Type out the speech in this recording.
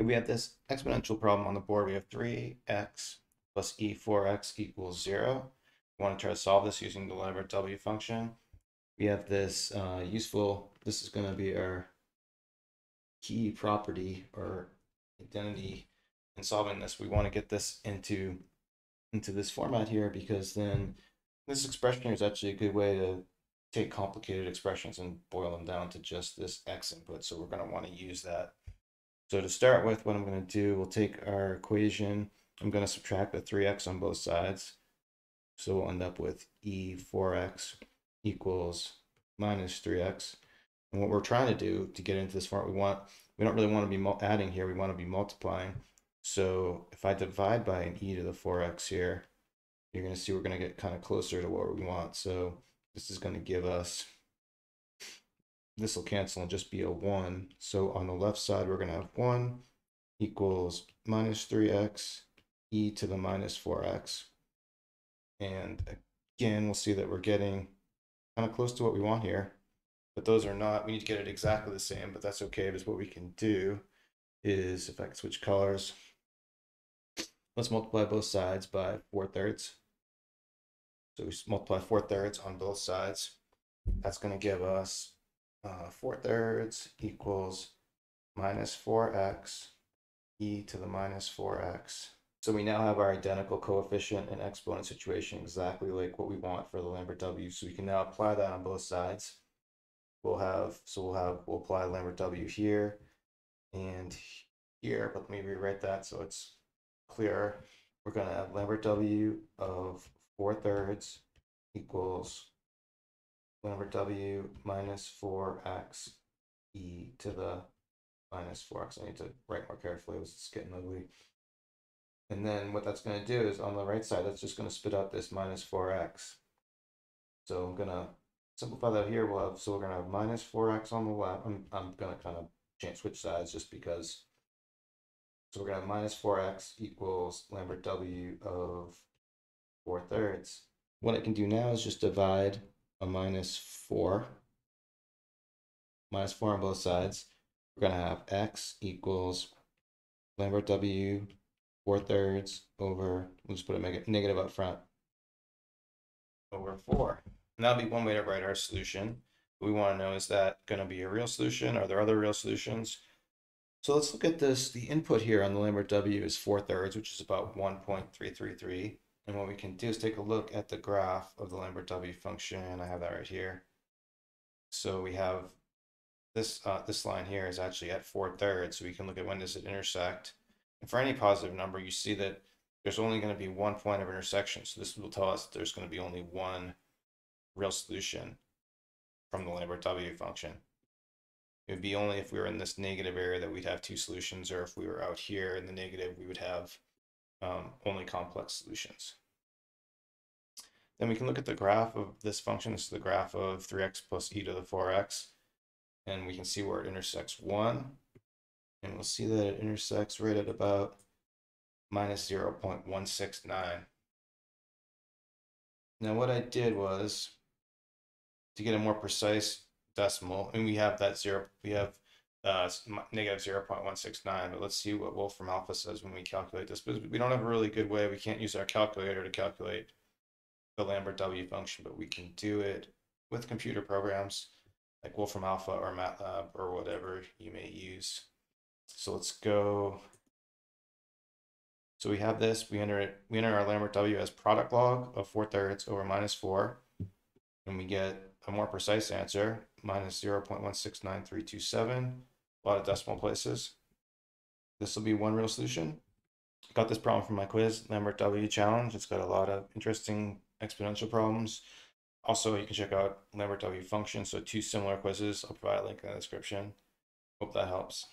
Okay, we have this exponential problem on the board. We have 3x plus e 4x equals 0. We want to try to solve this using the Lambert W function. We have this uh, useful, this is going to be our key property or identity in solving this. We want to get this into, into this format here because then this expression is actually a good way to take complicated expressions and boil them down to just this x input. So we're going to want to use that so to start with, what I'm going to do, we'll take our equation. I'm going to subtract the 3x on both sides. So we'll end up with e4x equals minus 3x. And what we're trying to do to get into this part, we want we don't really want to be adding here. We want to be multiplying. So if I divide by an e to the 4x here, you're going to see we're going to get kind of closer to what we want. So this is going to give us this will cancel and just be a 1. So on the left side, we're going to have 1 equals minus 3x e to the minus 4x. And again, we'll see that we're getting kind of close to what we want here. But those are not, we need to get it exactly the same, but that's okay because what we can do is, if I can switch colors, let's multiply both sides by 4 thirds. So we multiply 4 thirds on both sides. That's going to give us uh, 4 thirds equals minus 4x e to the minus 4x. So we now have our identical coefficient and exponent situation exactly like what we want for the Lambert W. So we can now apply that on both sides. We'll have, so we'll have, we'll apply Lambert W here and here, but let me rewrite that so it's clearer. We're going to have Lambert W of 4 thirds equals Lambert W minus 4x e to the minus 4x. I need to write more carefully. It was just getting ugly. And then what that's going to do is on the right side, that's just going to spit out this minus 4x. So I'm going to simplify that here. We'll have, so we're going to have minus 4x on the left. I'm, I'm going to kind of change, switch sides just because. So we're going to have minus 4x equals Lambert W of 4 thirds. What I can do now is just divide a minus 4. Minus 4 on both sides. We're going to have x equals Lambert W 4 thirds over, we'll just put a negative up front, over 4. And that'll be one way to write our solution. What we want to know is that going to be a real solution? Are there other real solutions? So let's look at this. The input here on the Lambert W is 4 thirds, which is about 1.333. And what we can do is take a look at the graph of the Lambert W function. I have that right here. So we have this uh, this line here is actually at 4 thirds. So we can look at when does it intersect. And for any positive number, you see that there's only going to be one point of intersection. So this will tell us there's going to be only one real solution from the Lambert W function. It would be only if we were in this negative area that we'd have two solutions, or if we were out here in the negative, we would have um, only complex solutions. Then we can look at the graph of this function. This is the graph of 3x plus e to the 4x. And we can see where it intersects 1. And we'll see that it intersects right at about minus 0 0.169. Now what I did was, to get a more precise decimal, and we have that 0, we have uh, negative 0.169, but let's see what Wolfram Alpha says when we calculate this. But we don't have a really good way. We can't use our calculator to calculate the Lambert W function, but we can do it with computer programs like Wolfram Alpha or MATLAB or whatever you may use. So let's go. So we have this, we enter it, we enter our Lambert W as product log of 4 thirds over minus 4, and we get a more precise answer, minus 0 0.169327, a lot of decimal places. This will be one real solution. Got this problem from my quiz, Lambert W challenge. It's got a lot of interesting exponential problems. Also, you can check out Lambert W function. So two similar quizzes. I'll provide a link in the description. Hope that helps.